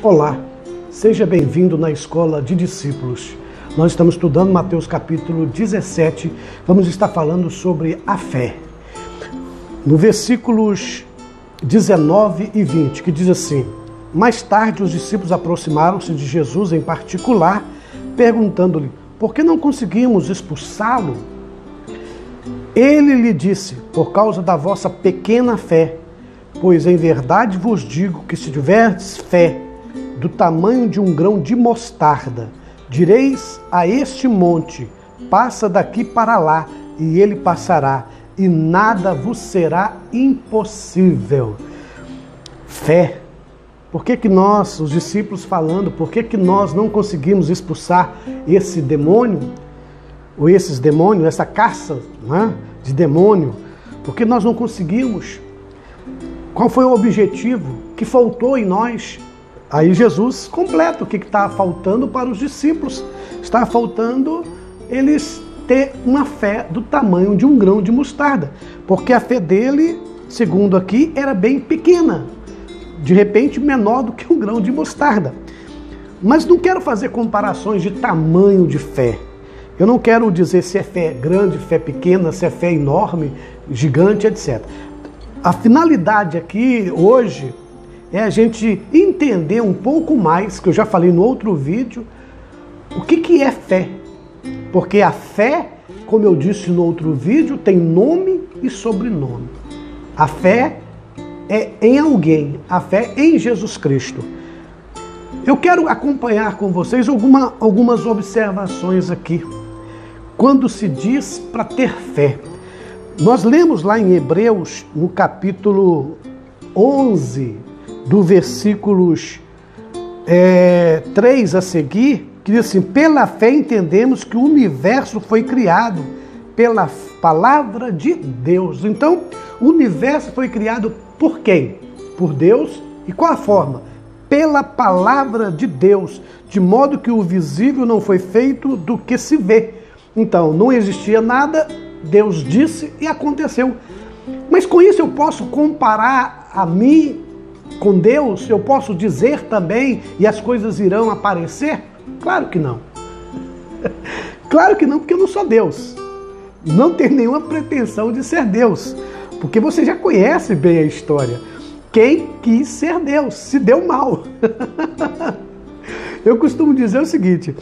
Olá, seja bem-vindo na Escola de Discípulos. Nós estamos estudando Mateus capítulo 17, vamos estar falando sobre a fé. No versículos 19 e 20, que diz assim: Mais tarde os discípulos aproximaram-se de Jesus em particular, perguntando-lhe: Por que não conseguimos expulsá-lo? Ele lhe disse: Por causa da vossa pequena fé. Pois em verdade vos digo que se tiverdes fé, do tamanho de um grão de mostarda. Direis a este monte: passa daqui para lá, e ele passará, e nada vos será impossível. Fé. Por que, que nós, os discípulos falando, por que, que nós não conseguimos expulsar esse demônio, ou esses demônios, essa caça é? de demônio? Por que nós não conseguimos? Qual foi o objetivo que faltou em nós? Aí Jesus completa o que está faltando para os discípulos. Está faltando eles ter uma fé do tamanho de um grão de mostarda, porque a fé dele, segundo aqui, era bem pequena, de repente menor do que um grão de mostarda. Mas não quero fazer comparações de tamanho de fé. Eu não quero dizer se é fé grande, fé pequena, se é fé enorme, gigante, etc. A finalidade aqui hoje é a gente entender um pouco mais, que eu já falei no outro vídeo, o que, que é fé. Porque a fé, como eu disse no outro vídeo, tem nome e sobrenome. A fé é em alguém, a fé é em Jesus Cristo. Eu quero acompanhar com vocês alguma, algumas observações aqui. Quando se diz para ter fé, nós lemos lá em Hebreus, no capítulo 11, do versículos é, 3 a seguir, que diz assim: pela fé entendemos que o universo foi criado pela palavra de Deus. Então, o universo foi criado por quem? Por Deus. E qual a forma? Pela palavra de Deus, de modo que o visível não foi feito do que se vê. Então, não existia nada, Deus disse e aconteceu. Mas com isso eu posso comparar a mim com Deus, eu posso dizer também e as coisas irão aparecer? Claro que não. claro que não, porque eu não sou Deus. Não tenho nenhuma pretensão de ser Deus, porque você já conhece bem a história. Quem quis ser Deus se deu mal. eu costumo dizer o seguinte: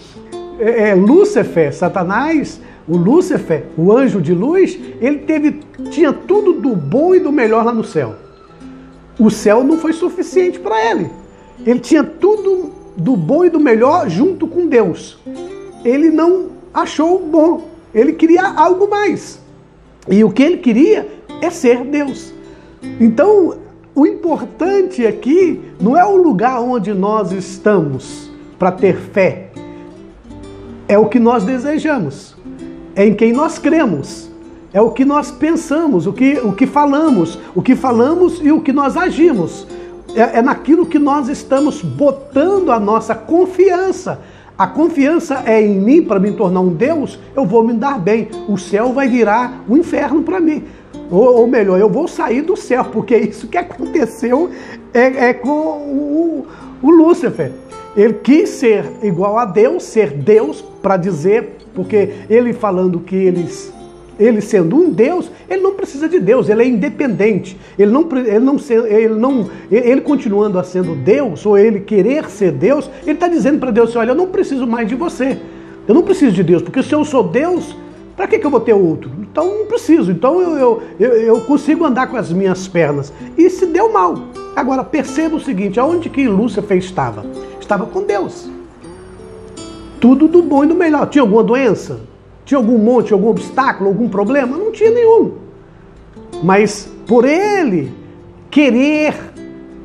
é, é, Lúcifer, Satanás, o Lúcifer, o anjo de luz, ele teve, tinha tudo do bom e do melhor lá no céu o céu não foi suficiente para ele. Ele tinha tudo do bom e do melhor junto com Deus. Ele não achou bom. Ele queria algo mais. E o que ele queria é ser Deus. Então, o importante aqui não é o lugar onde nós estamos para ter fé. É o que nós desejamos. É em quem nós cremos é o que nós pensamos, o que, o que falamos, o que falamos e o que nós agimos. É, é naquilo que nós estamos botando a nossa confiança. A confiança é em mim para me tornar um Deus, eu vou me dar bem. O céu vai virar um inferno para mim. Ou, ou, melhor, eu vou sair do céu, porque isso que aconteceu é, é com o, o Lúcifer. Ele quis ser igual a Deus, ser Deus, para dizer, porque ele falando que eles ele sendo um Deus, ele não precisa de Deus, ele é independente. Ele não, ele não, ele não, ele continuando a sendo Deus ou ele querer ser Deus, ele está dizendo para Deus: assim, olha, eu não preciso mais de você. Eu não preciso de Deus, porque se eu sou Deus, para que, que eu vou ter outro? Então não preciso. Então eu, eu, eu, eu consigo andar com as minhas pernas. E se deu mal. Agora perceba o seguinte: aonde que Lúcifer estava? Estava com Deus. Tudo do bom e do melhor. Tinha alguma doença? Tinha algum monte, algum obstáculo, algum problema? Não tinha nenhum. Mas por ele querer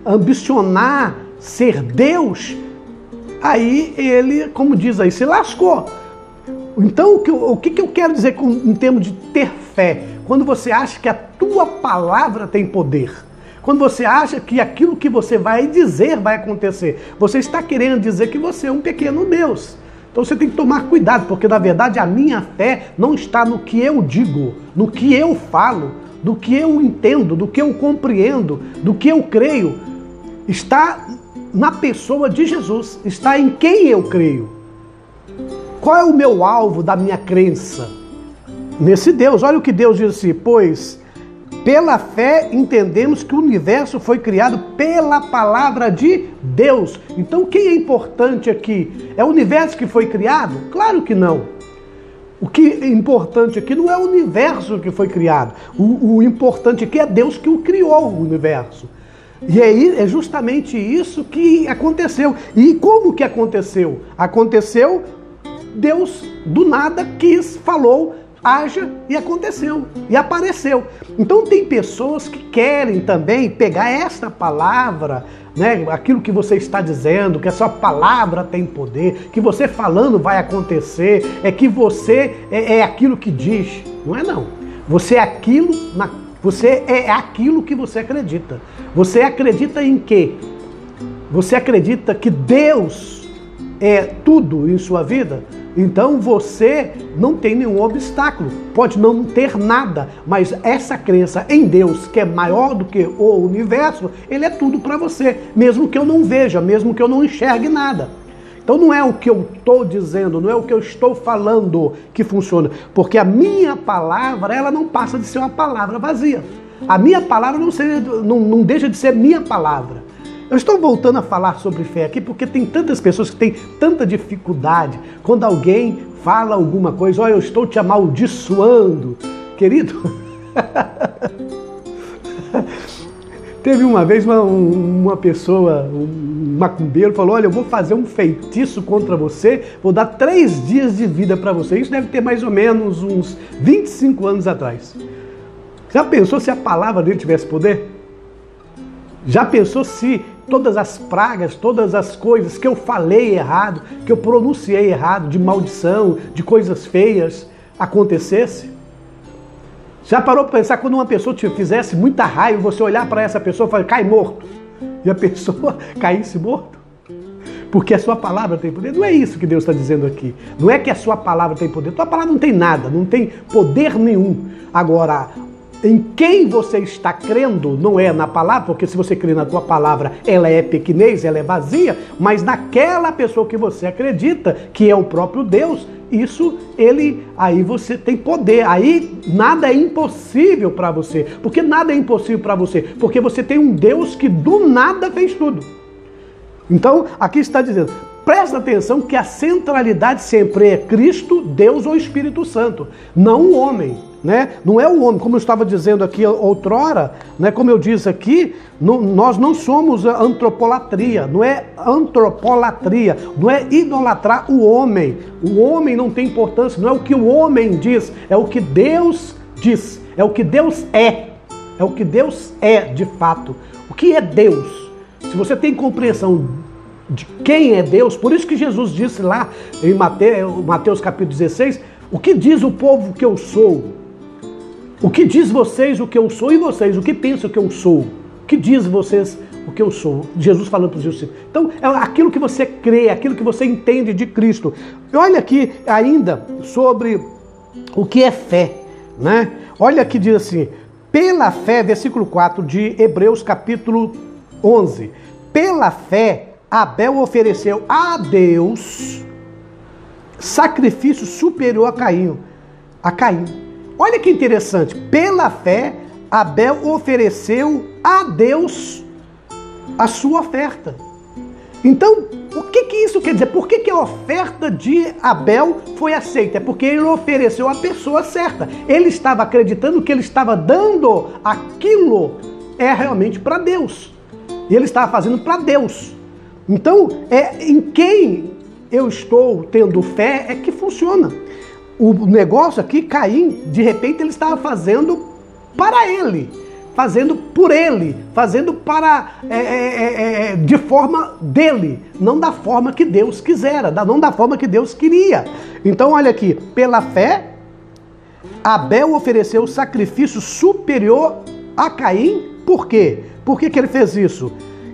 ambicionar ser Deus, aí ele, como diz aí, se lascou. Então, o que, eu, quero dizer com, em termos de ter fé? Quando você acha que a tua palavra tem poder. Quando você acha que aquilo que você vai dizer vai acontecer. Você está querendo dizer que você é um pequeno Deus. Então você tem que tomar cuidado, porque na verdade a minha fé não está no que eu digo, no que eu falo, do que eu entendo, do que eu compreendo, do que eu creio. Está na pessoa de Jesus, está em quem eu creio. Qual é o meu alvo da minha crença? Nesse Deus. Olha o que Deus diz assim: pois pela fé entendemos que o universo foi criado pela palavra de Deus. Então quem é importante aqui? É o universo que foi criado? Claro que não. O que é importante aqui não é o universo que foi criado. O, o importante aqui é Deus que o criou o universo. E aí é justamente isso que aconteceu. E como que aconteceu? Aconteceu, Deus do nada quis, falou, haja e aconteceu e apareceu. Então tem pessoas que querem também pegar esta palavra, né, aquilo que você está dizendo, que a sua palavra tem poder, que você falando vai acontecer, é que você é, é aquilo que diz. Não é não. Você é aquilo, na, você é aquilo que você acredita. Você acredita em quê? Você acredita que Deus é tudo em sua vida? Então você não tem nenhum obstáculo, pode não ter nada, mas essa crença em Deus, que é maior do que o universo, ele é tudo para você, mesmo que eu não veja, mesmo que eu não enxergue nada. Então não é o que eu estou dizendo, não é o que eu estou falando que funciona, porque a minha palavra ela não passa de ser uma palavra vazia. A minha palavra não, não, não deixa de ser minha palavra. Eu estou voltando a falar sobre fé aqui porque tem tantas pessoas que têm tanta dificuldade quando alguém fala alguma coisa, olha, eu estou te amaldiçoando. Querido, teve uma vez uma, uma pessoa, um macumbeiro, falou: Olha, eu vou fazer um feitiço contra você, vou dar três dias de vida para você. Isso deve ter mais ou menos uns 25 anos atrás. Já pensou se a palavra dele tivesse poder? Já pensou se todas as pragas, todas as coisas que eu falei errado, que eu pronunciei errado, de maldição, de coisas feias, acontecesse? Já parou para pensar quando uma pessoa te fizesse muita raiva, você olhar para essa pessoa e falar, cai morto, e a pessoa caísse morto? Porque a sua palavra tem poder. Não é isso que Deus está dizendo aqui. Não é que a sua palavra tem poder. A sua palavra não tem nada, não tem poder nenhum. Agora, em quem você está crendo, não é na palavra, porque se você crê na tua palavra, ela é pequenez, ela é vazia, mas naquela pessoa que você acredita, que é o próprio Deus, isso ele aí você tem poder. Aí nada é impossível para você. Porque nada é impossível para você, porque você tem um Deus que do nada fez tudo. Então, aqui está dizendo: presta atenção que a centralidade sempre é Cristo, Deus ou Espírito Santo, não o homem né? Não é o homem, como eu estava dizendo aqui outrora, né? Como eu disse aqui, não, nós não somos antropolatria, não é antropolatria, não é idolatrar o homem. O homem não tem importância, não é o que o homem diz, é o que Deus diz, é o que Deus é, é o que Deus é de fato. O que é Deus? Se você tem compreensão de quem é Deus, por isso que Jesus disse lá em Mateus, Mateus capítulo 16, o que diz o povo que eu sou? O que diz vocês o que eu sou e vocês o que pensam que eu sou? O que diz vocês o que eu sou? Jesus falando para os discípulos. Então, é aquilo que você crê, aquilo que você entende de Cristo. Olha aqui ainda sobre o que é fé, né? Olha aqui diz assim: pela fé, versículo 4 de Hebreus capítulo 11. Pela fé, Abel ofereceu a Deus sacrifício superior a Caim, a Caim. Olha que interessante, pela fé, Abel ofereceu a Deus a sua oferta. Então, o que, que isso quer dizer? Por que, que a oferta de Abel foi aceita? É porque ele ofereceu a pessoa certa. Ele estava acreditando que ele estava dando aquilo é realmente para Deus. E ele estava fazendo para Deus. Então, é em quem eu estou tendo fé é que funciona o negócio aqui, Caim, de repente ele estava fazendo para ele, fazendo por ele, fazendo para é, é, é, é, de forma dele, não da forma que Deus quisera, não da forma que Deus queria. Então, olha aqui, pela fé, Abel ofereceu sacrifício superior a Caim, por quê? Por que, que ele fez isso?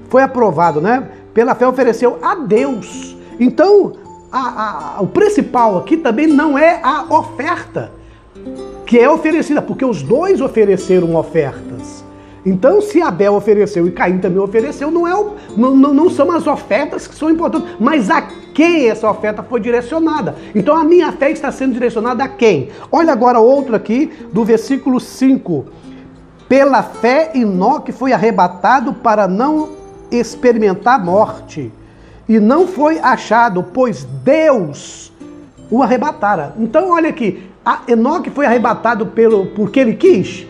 Foi aprovado, né? Pela fé ofereceu a Deus. Então, a, a, o principal aqui também não é a oferta que é oferecida, porque os dois ofereceram ofertas. Então, se Abel ofereceu e Caim também ofereceu, não, é o, não, não, não são as ofertas que são importantes, mas a quem essa oferta foi direcionada. Então, a minha fé está sendo direcionada a quem? Olha agora outro aqui, do versículo 5. Pela fé, Enoque foi arrebatado para não experimentar morte, e não foi achado, pois Deus o arrebatara. Então, olha aqui, Enoque foi arrebatado pelo, porque ele quis.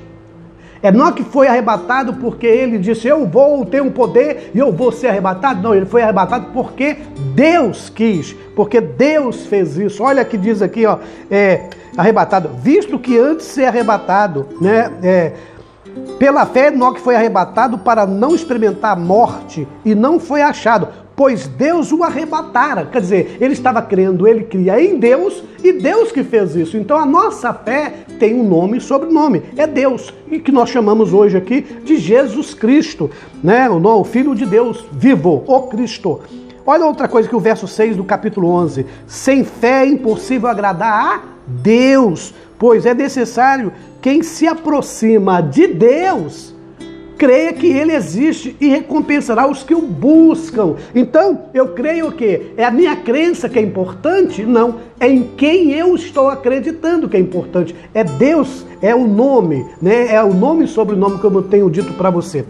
Enoque foi arrebatado porque ele disse: Eu vou ter um poder e eu vou ser arrebatado. Não, ele foi arrebatado porque Deus quis, porque Deus fez isso. Olha que diz aqui, ó, é, arrebatado, visto que antes de ser arrebatado, né? É, pela fé, Enoque foi arrebatado para não experimentar a morte e não foi achado, pois Deus o arrebatara. Quer dizer, ele estava crendo, ele cria em Deus e Deus que fez isso. Então a nossa fé tem um nome e sobrenome, é Deus, e que nós chamamos hoje aqui de Jesus Cristo, né? O Filho de Deus vivo, o Cristo. Olha outra coisa que o verso 6 do capítulo 11: sem fé é impossível agradar a Deus, pois é necessário quem se aproxima de Deus creia que ele existe e recompensará os que o buscam. Então, eu creio que é a minha crença que é importante? Não, é em quem eu estou acreditando que é importante. É Deus, é o nome, né? É o nome e sobrenome como eu tenho dito para você.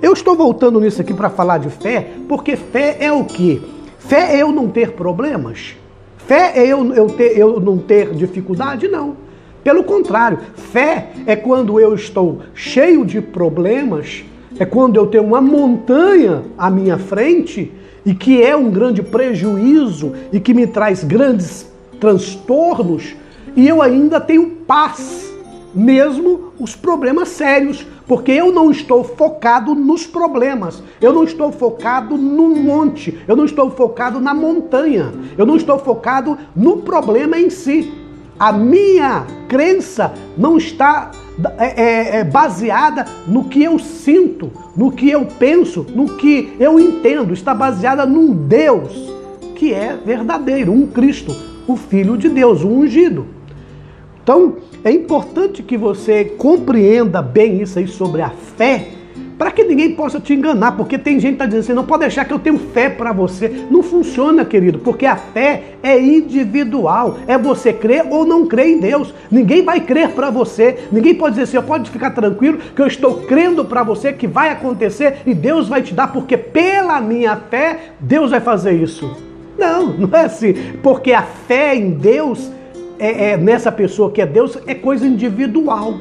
Eu estou voltando nisso aqui para falar de fé, porque fé é o que? Fé é eu não ter problemas? Fé é eu, eu, ter, eu não ter dificuldade? Não. Pelo contrário, fé é quando eu estou cheio de problemas, é quando eu tenho uma montanha à minha frente e que é um grande prejuízo e que me traz grandes transtornos e eu ainda tenho paz, mesmo os problemas sérios, porque eu não estou focado nos problemas, eu não estou focado no monte, eu não estou focado na montanha, eu não estou focado no problema em si. A minha crença não está é, é, é, baseada no que eu sinto, no que eu penso, no que eu entendo. Está baseada num Deus que é verdadeiro, um Cristo, o Filho de Deus, o ungido. Então, é importante que você compreenda bem isso aí sobre a fé para que ninguém possa te enganar, porque tem gente que está dizendo assim, não pode deixar que eu tenho fé para você. Não funciona, querido, porque a fé é individual, é você crer ou não crer em Deus. Ninguém vai crer para você, ninguém pode dizer assim, pode ficar tranquilo que eu estou crendo para você que vai acontecer e Deus vai te dar, porque pela minha fé Deus vai fazer isso. Não, não é assim, porque a fé em Deus, é, é nessa pessoa que é Deus, é coisa individual.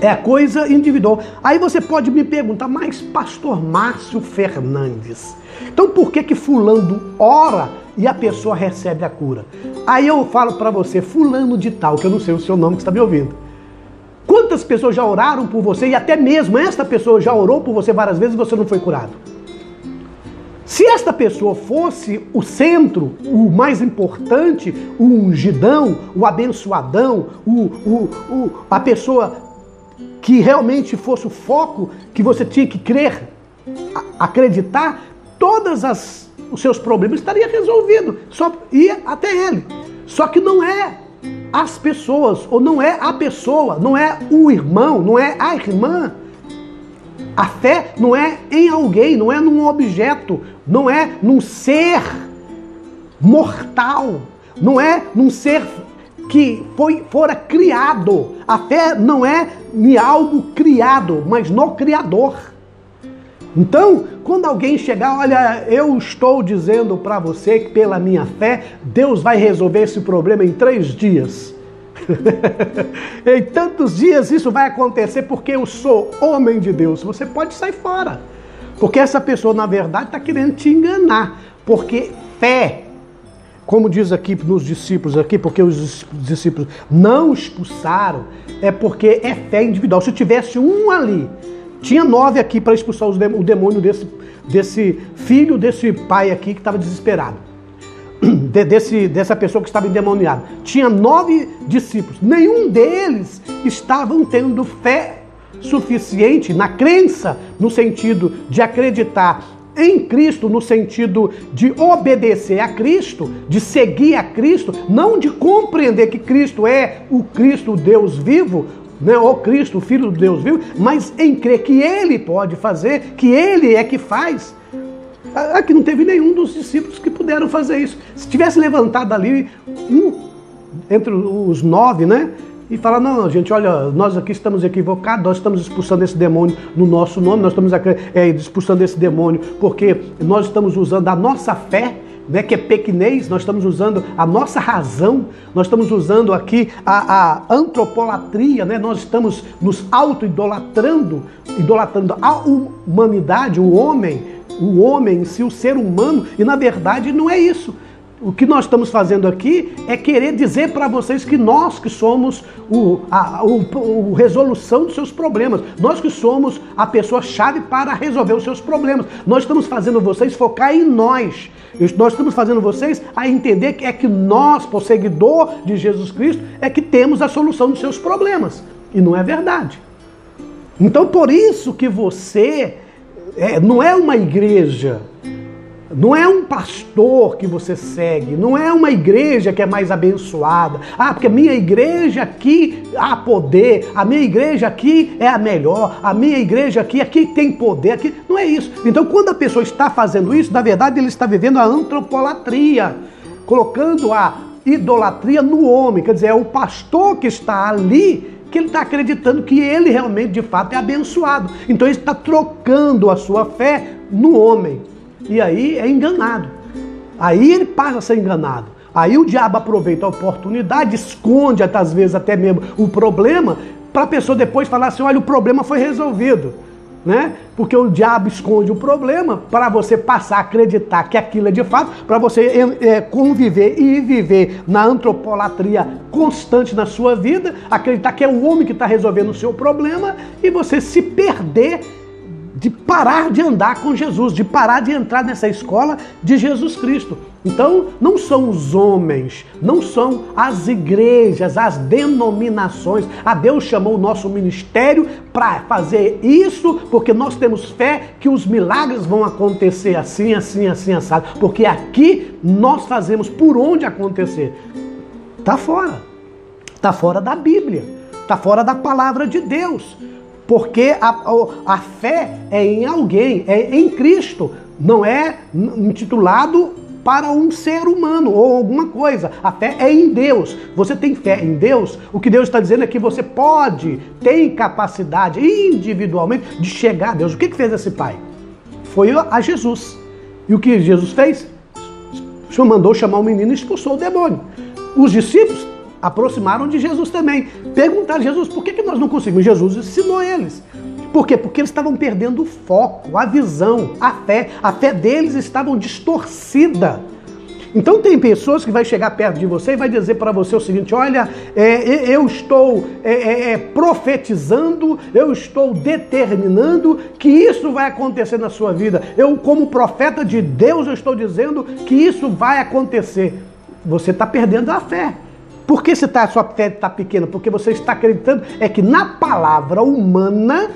É coisa individual. Aí você pode me perguntar, mas pastor Márcio Fernandes, então por que que fulano ora e a pessoa recebe a cura? Aí eu falo para você, fulano de tal, que eu não sei o seu nome que está me ouvindo. Quantas pessoas já oraram por você e até mesmo esta pessoa já orou por você várias vezes e você não foi curado? Se esta pessoa fosse o centro, o mais importante, o ungidão, o abençoadão, o, o, o, a pessoa que realmente fosse o foco que você tinha que crer, acreditar, todas as os seus problemas estaria resolvido, só ia até ele. Só que não é as pessoas, ou não é a pessoa, não é o irmão, não é a irmã. A fé não é em alguém, não é num objeto, não é num ser mortal, não é num ser que foi, fora criado. A fé não é em algo criado, mas no Criador. Então, quando alguém chegar, olha, eu estou dizendo para você que pela minha fé, Deus vai resolver esse problema em três dias. em tantos dias isso vai acontecer porque eu sou homem de Deus. Você pode sair fora. Porque essa pessoa, na verdade, está querendo te enganar. Porque fé como diz aqui nos discípulos aqui, porque os discípulos não expulsaram, é porque é fé individual. Se tivesse um ali, tinha nove aqui para expulsar o demônio desse, desse filho, desse pai aqui que estava desesperado. De, desse, dessa pessoa que estava endemoniada. Tinha nove discípulos. Nenhum deles estavam tendo fé suficiente na crença, no sentido de acreditar em Cristo no sentido de obedecer a Cristo, de seguir a Cristo, não de compreender que Cristo é o Cristo, Deus vivo, né, o Cristo, o Filho de Deus vivo, mas em crer que Ele pode fazer, que Ele é que faz. Aqui não teve nenhum dos discípulos que puderam fazer isso. Se tivesse levantado ali um entre os nove, né? E falar, não, gente, olha, nós aqui estamos equivocados, nós estamos expulsando esse demônio no nosso nome, nós estamos é, expulsando esse demônio porque nós estamos usando a nossa fé, né, que é pequenez, nós estamos usando a nossa razão, nós estamos usando aqui a, a antropolatria, né, nós estamos nos auto-idolatrando, idolatrando a humanidade, o homem, o homem em si, o ser humano, e na verdade não é isso. O que nós estamos fazendo aqui é querer dizer para vocês que nós que somos o, a o, o, resolução dos seus problemas, nós que somos a pessoa-chave para resolver os seus problemas. Nós estamos fazendo vocês focar em nós. Nós estamos fazendo vocês a entender que é que nós, por seguidor de Jesus Cristo, é que temos a solução dos seus problemas. E não é verdade. Então, por isso que você é, não é uma igreja não é um pastor que você segue, não é uma igreja que é mais abençoada. Ah, porque a minha igreja aqui há poder, a minha igreja aqui é a melhor, a minha igreja aqui, aqui tem poder, aqui. Não é isso. Então, quando a pessoa está fazendo isso, na verdade, ele está vivendo a antropolatria, colocando a idolatria no homem. Quer dizer, é o pastor que está ali que ele está acreditando que ele realmente, de fato, é abençoado. Então, ele está trocando a sua fé no homem. E aí é enganado. Aí ele passa a ser enganado. Aí o diabo aproveita a oportunidade, esconde às vezes até mesmo o problema, para a pessoa depois falar assim: olha, o problema foi resolvido. Né? Porque o diabo esconde o problema para você passar a acreditar que aquilo é de fato, para você é, conviver e viver na antropolatria constante na sua vida, acreditar que é o homem que está resolvendo o seu problema e você se perder de parar de andar com Jesus, de parar de entrar nessa escola de Jesus Cristo. Então, não são os homens, não são as igrejas, as denominações. A Deus chamou o nosso ministério para fazer isso, porque nós temos fé que os milagres vão acontecer assim, assim, assim, assado. Porque aqui nós fazemos por onde acontecer. Está fora. Está fora da Bíblia. Está fora da palavra de Deus. Porque a, a, a fé é em alguém, é em Cristo, não é intitulado para um ser humano ou alguma coisa. A fé é em Deus. Você tem fé em Deus? O que Deus está dizendo é que você pode, tem capacidade individualmente de chegar a Deus. O que, que fez esse pai? Foi a Jesus. E o que Jesus fez? Mandou chamar o menino e expulsou o demônio. Os discípulos aproximaram de Jesus também. Perguntaram a Jesus por que, que nós não conseguimos. Jesus ensinou eles. Por quê? Porque eles estavam perdendo o foco, a visão, a fé. A fé deles estava distorcida. Então tem pessoas que vai chegar perto de você e vai dizer para você o seguinte: olha, é, eu estou é, é, é, profetizando, eu estou determinando que isso vai acontecer na sua vida. Eu, como profeta de Deus, eu estou dizendo que isso vai acontecer. Você está perdendo a fé. Por que tá, sua fé está pequena? Porque você está acreditando é que na palavra humana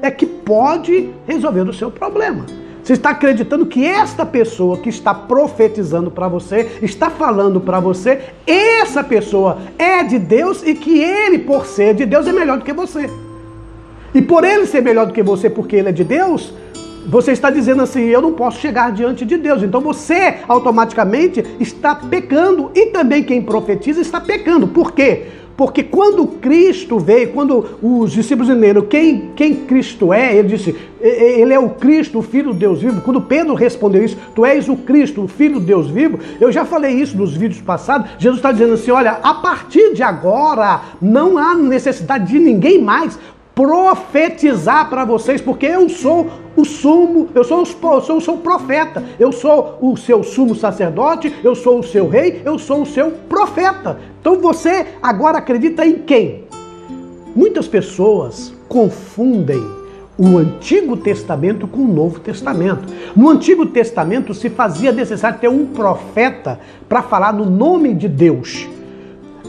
é que pode resolver o seu problema. Você está acreditando que esta pessoa que está profetizando para você, está falando para você, essa pessoa é de Deus e que ele, por ser de Deus, é melhor do que você. E por ele ser melhor do que você porque ele é de Deus, você está dizendo assim: eu não posso chegar diante de Deus. Então você automaticamente está pecando e também quem profetiza está pecando. Por quê? Porque quando Cristo veio, quando os discípulos entenderam quem, quem Cristo é, ele disse: Ele é o Cristo, o Filho de Deus vivo. Quando Pedro respondeu isso, Tu és o Cristo, o Filho de Deus vivo, eu já falei isso nos vídeos passados. Jesus está dizendo assim: Olha, a partir de agora não há necessidade de ninguém mais profetizar para vocês, porque eu sou o sumo, eu sou, eu sou o seu profeta, eu sou o seu sumo sacerdote, eu sou o seu rei, eu sou o seu profeta. Então você agora acredita em quem? Muitas pessoas confundem o Antigo Testamento com o Novo Testamento. No Antigo Testamento se fazia necessário ter um profeta para falar no nome de Deus.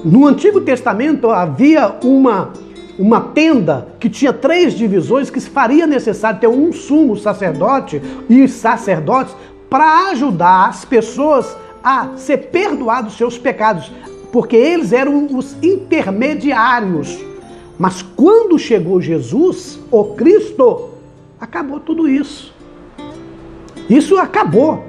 No Antigo Testamento havia uma uma tenda que tinha três divisões, que faria necessário ter um sumo sacerdote e sacerdotes para ajudar as pessoas a ser perdoados seus pecados, porque eles eram os intermediários. Mas quando chegou Jesus, o Cristo, acabou tudo isso. Isso acabou.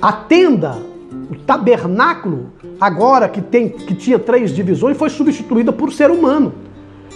A tenda, o tabernáculo, agora que, tem, que tinha três divisões, foi substituída por ser humano.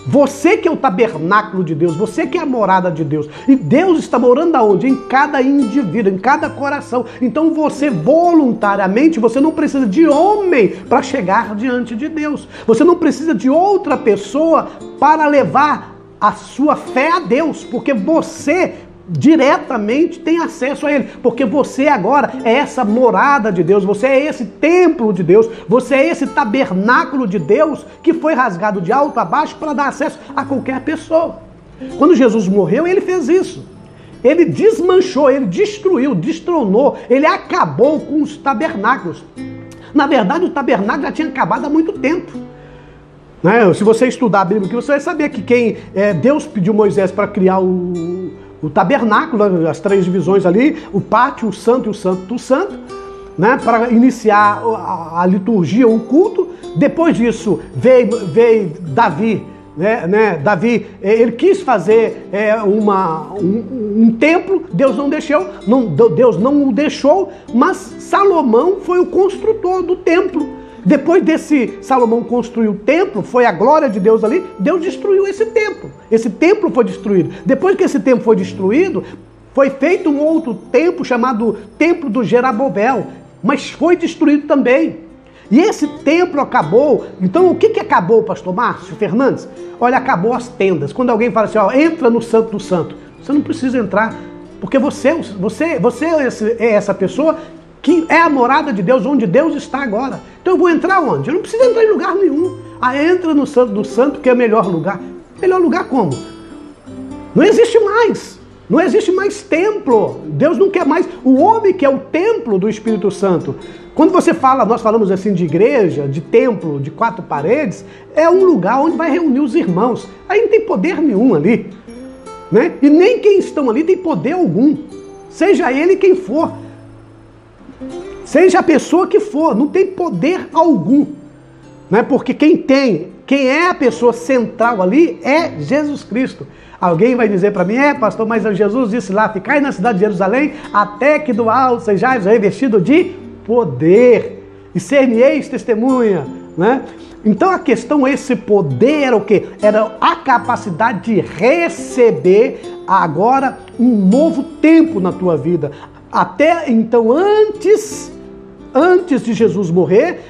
Você que é o tabernáculo de Deus, você que é a morada de Deus. E Deus está morando aonde? Em cada indivíduo, em cada coração. Então você voluntariamente, você não precisa de homem para chegar diante de Deus. Você não precisa de outra pessoa para levar a sua fé a Deus, porque você diretamente tem acesso a Ele, porque você agora é essa morada de Deus, você é esse templo de Deus, você é esse tabernáculo de Deus que foi rasgado de alto a baixo para dar acesso a qualquer pessoa. Quando Jesus morreu, ele fez isso. Ele desmanchou, ele destruiu, destronou, ele acabou com os tabernáculos. Na verdade, o tabernáculo já tinha acabado há muito tempo. Né? Se você estudar a Bíblia, você vai saber que quem é, Deus pediu Moisés para criar o, o tabernáculo, as três divisões ali, o pátio, o santo e o santo do santo, né, para iniciar a, a, liturgia, o culto. Depois disso veio, veio Davi, né, né, Davi, eh, ele quis fazer é, uma, um, um, templo, Deus não deixou, não, Deus não o deixou, mas Salomão foi o construtor do templo. Depois desse Salomão construir o templo, foi a glória de Deus ali, Deus destruiu esse templo. Esse templo foi destruído. Depois que esse templo foi destruído, foi feito um outro templo chamado Templo do Jerabobel, mas foi destruído também. E esse templo acabou. Então, o que, que acabou, pastor Márcio Fernandes? Olha, acabou as tendas. Quando alguém fala assim, ó, entra no Santo do Santo, você não precisa entrar, porque você, você, você é essa pessoa que é a morada de Deus, onde Deus está agora. Então eu vou entrar onde? Eu não preciso entrar em lugar nenhum. Ah, entra no Santo do Santo, que é o melhor lugar. Melhor lugar como? Não existe mais. Não existe mais templo. Deus não quer mais. O homem que é o templo do Espírito Santo. Quando você fala, nós falamos assim de igreja, de templo, de quatro paredes, é um lugar onde vai reunir os irmãos. Aí não tem poder nenhum ali. Né? E nem quem estão ali tem poder algum. Seja ele quem for. Seja a pessoa que for, não tem poder algum. Né? Porque quem tem, quem é a pessoa central ali é Jesus Cristo. Alguém vai dizer para mim, é pastor, mas Jesus disse lá, ficai na cidade de Jerusalém, até que do alto sejais revestido de poder, e ser-me-eis testemunha, né? Então a questão, esse poder era o que? Era a capacidade de receber agora um novo tempo na tua vida, até então, antes, antes de Jesus morrer,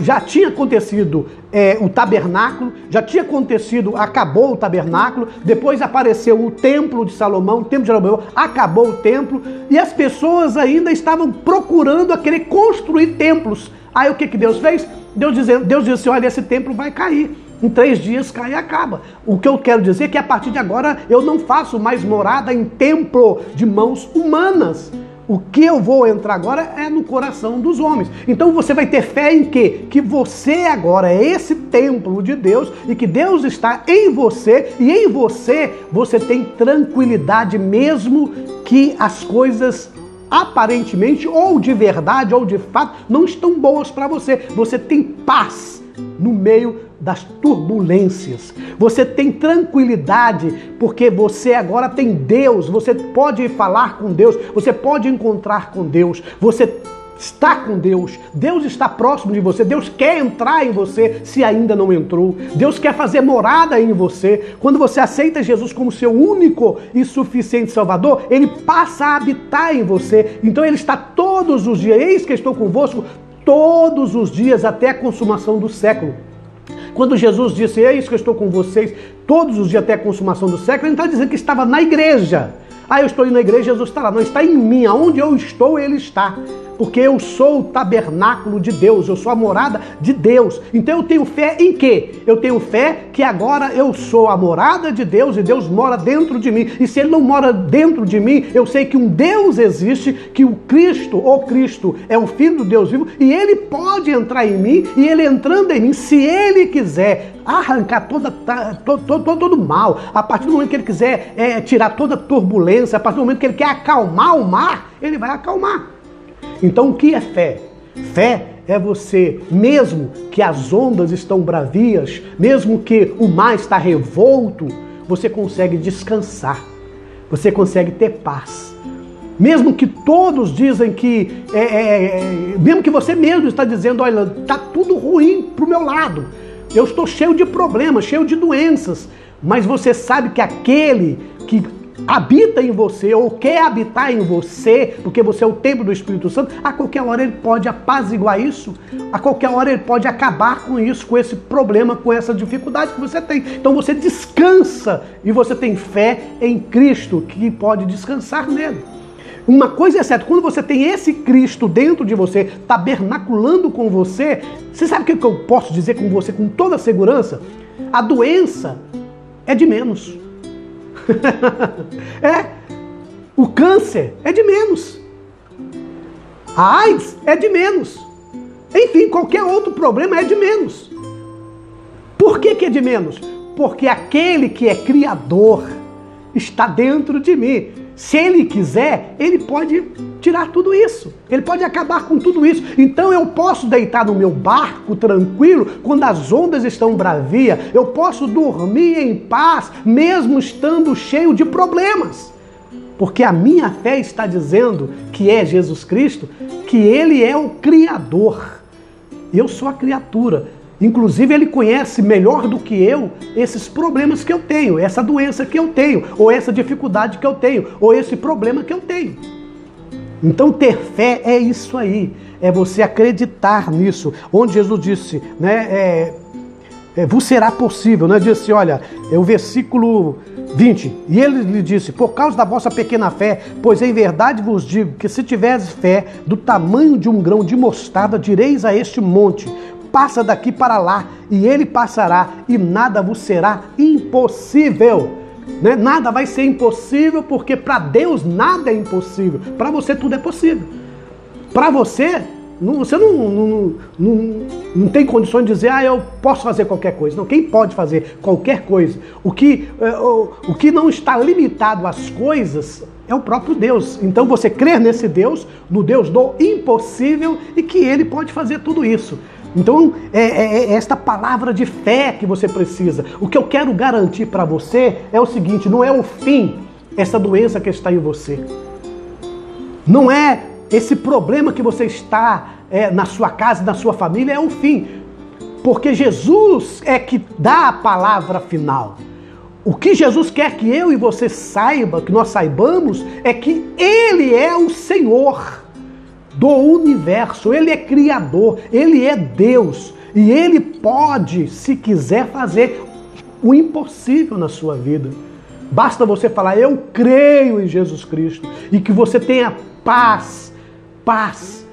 já tinha acontecido é, o tabernáculo, já tinha acontecido, acabou o tabernáculo, depois apareceu o templo de Salomão, o templo de Salomão, acabou o templo, e as pessoas ainda estavam procurando a querer construir templos. Aí o que, que Deus fez? Deus, dizendo, Deus disse assim: olha, esse templo vai cair. Em três dias cai e acaba. O que eu quero dizer é que a partir de agora eu não faço mais morada em templo de mãos humanas. O que eu vou entrar agora é no coração dos homens. Então você vai ter fé em quê? Que você agora é esse templo de Deus e que Deus está em você e em você você tem tranquilidade mesmo que as coisas aparentemente ou de verdade ou de fato não estão boas para você. Você tem paz no meio das turbulências. Você tem tranquilidade porque você agora tem Deus, você pode falar com Deus, você pode encontrar com Deus, você está com Deus, Deus está próximo de você, Deus quer entrar em você se ainda não entrou, Deus quer fazer morada em você. Quando você aceita Jesus como seu único e suficiente Salvador, ele passa a habitar em você. Então ele está todos os dias, eis que estou convosco todos os dias até a consumação do século. Quando Jesus disse, é isso que eu estou com vocês todos os dias até a consumação do século, ele está dizendo que estava na igreja. Ah, eu estou indo na igreja, Jesus está lá. Não, está em mim. Aonde eu estou, ele está porque eu sou o tabernáculo de Deus, eu sou a morada de Deus. Então eu tenho fé em quê? Eu tenho fé que agora eu sou a morada de Deus e Deus mora dentro de mim. E se ele não mora dentro de mim, eu sei que um Deus existe, que o Cristo, o Cristo, é o Filho do Deus vivo e ele pode entrar em mim e ele entrando em mim, se ele quiser arrancar toda, todo, todo, todo mal, a partir do momento que ele quiser é, tirar toda turbulência, a partir do momento que ele quer acalmar o mar, ele vai acalmar. Então, o que é fé? Fé é você, mesmo que as ondas estão bravias, mesmo que o mar está revolto, você consegue descansar, você consegue ter paz. Mesmo que todos dizem que, é, é, é, mesmo que você mesmo está dizendo, olha, está tudo ruim para o meu lado, eu estou cheio de problemas, cheio de doenças, mas você sabe que aquele que habita em você ou quer habitar em você, porque você é o templo do Espírito Santo, a qualquer hora ele pode apaziguar isso, a qualquer hora ele pode acabar com isso, com esse problema, com essa dificuldade que você tem. Então você descansa e você tem fé em Cristo que pode descansar nele. Uma coisa é certa, quando você tem esse Cristo dentro de você, tabernaculando com você, você sabe o que eu posso dizer com você com toda segurança? A doença é de menos. é. O câncer é de menos. A AIDS é de menos. Enfim, qualquer outro problema é de menos. Por que, que é de menos? Porque aquele que é criador está dentro de mim. Se ele quiser, ele pode tirar tudo isso. Ele pode acabar com tudo isso. Então eu posso deitar no meu barco tranquilo quando as ondas estão bravias. Eu posso dormir em paz, mesmo estando cheio de problemas. Porque a minha fé está dizendo que é Jesus Cristo, que ele é o Criador. Eu sou a criatura. Inclusive, ele conhece melhor do que eu esses problemas que eu tenho, essa doença que eu tenho, ou essa dificuldade que eu tenho, ou esse problema que eu tenho. Então, ter fé é isso aí, é você acreditar nisso. Onde Jesus disse, né, é, é, vos será possível, né? Disse, olha, é o versículo 20. E ele lhe disse: Por causa da vossa pequena fé, pois em verdade vos digo que se tiveres fé do tamanho de um grão de mostarda, direis a este monte: passa daqui para lá, e ele passará, e nada vos será impossível. Né? Nada vai ser impossível, porque para Deus nada é impossível. Para você tudo é possível. Para você, você não, não, não, não, tem condições de dizer, ah, eu posso fazer qualquer coisa. Não, quem pode fazer qualquer coisa? O que, é, o, o que não está limitado às coisas é o próprio Deus. Então você crer nesse Deus, no Deus do impossível e que ele pode fazer tudo isso. Então, é, é, é, esta palavra de fé que você precisa. O que eu quero garantir para você é o seguinte: não é o fim, essa doença que está em você. Não é esse problema que você está é, na sua casa, na sua família, é o fim. Porque Jesus é que dá a palavra final. O que Jesus quer que eu e você saiba, que nós saibamos, é que Ele é o Senhor do universo. Ele é criador, ele é Deus e ele pode, se quiser, fazer o impossível na sua vida. Basta você falar, eu creio em Jesus Cristo e que você tenha paz, paz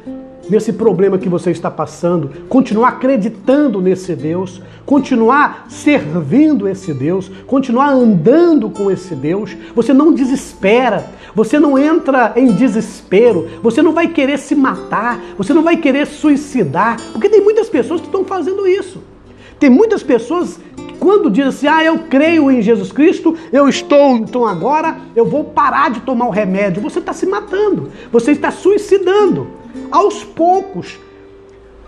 nesse problema que você está passando, continuar acreditando nesse Deus, continuar servindo esse Deus, continuar andando com esse Deus. Você não desespera, você não entra em desespero, você não vai querer se matar, você não vai querer suicidar, porque tem muitas pessoas que estão fazendo isso. Tem muitas pessoas que quando dizem assim, ah, eu creio em Jesus Cristo, eu estou, então agora eu vou parar de tomar o remédio. Você está se matando, você está suicidando aos poucos.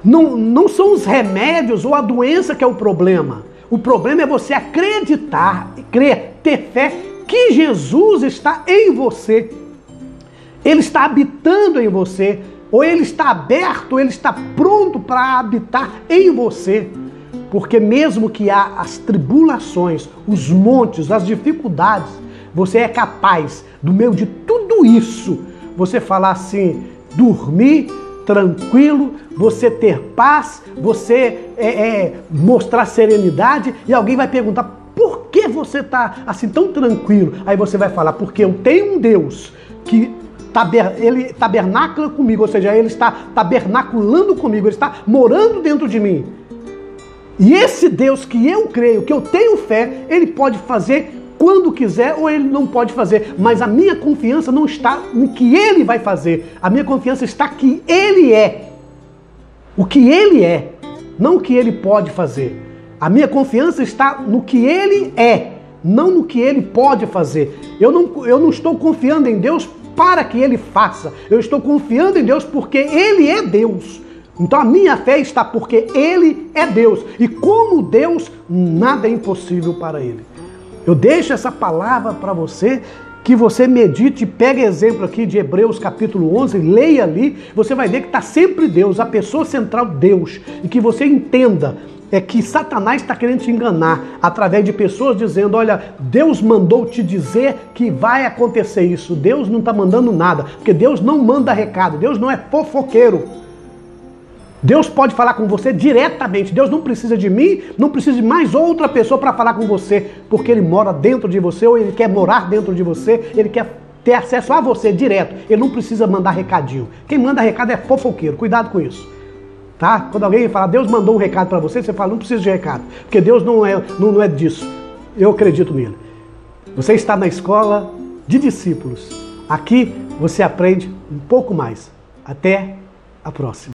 Não, não são os remédios ou a doença que é o problema. O problema é você acreditar, crer, ter fé que Jesus está em você. Ele está habitando em você, ou ele está aberto, ele está pronto para habitar em você. Porque mesmo que há as tribulações, os montes, as dificuldades, você é capaz, do meio de tudo isso, você falar assim: dormir tranquilo, você ter paz, você é, é, mostrar serenidade e alguém vai perguntar você está assim tão tranquilo? Aí você vai falar, porque eu tenho um Deus que taber, ele tabernácula comigo, ou seja, ele está tabernaculando comigo, ele está morando dentro de mim. E esse Deus que eu creio, que eu tenho fé, ele pode fazer quando quiser ou ele não pode fazer. Mas a minha confiança não está no que ele vai fazer. A minha confiança está que ele é. O que ele é, não o que ele pode fazer. A minha confiança está no que ele é, não no que ele pode fazer. Eu não, eu não estou confiando em Deus para que ele faça. Eu estou confiando em Deus porque ele é Deus. Então a minha fé está porque Ele é Deus. E como Deus, nada é impossível para Ele. Eu deixo essa palavra para você, que você medite, pega exemplo aqui de Hebreus capítulo 11, leia ali, você vai ver que está sempre Deus, a pessoa central Deus. E que você entenda é que Satanás está querendo te enganar através de pessoas dizendo: olha, Deus mandou te dizer que vai acontecer isso. Deus não está mandando nada, porque Deus não manda recado, Deus não é fofoqueiro. Deus pode falar com você diretamente. Deus não precisa de mim, não precisa de mais outra pessoa para falar com você, porque Ele mora dentro de você ou Ele quer morar dentro de você, Ele quer ter acesso a você direto. Ele não precisa mandar recadinho. Quem manda recado é fofoqueiro. Cuidado com isso. Tá? Quando alguém fala, Deus mandou um recado para você, você fala, não precisa de recado, porque Deus não é, não, não é disso. Eu acredito nele. Você está na escola de discípulos. Aqui você aprende um pouco mais. Até a próxima.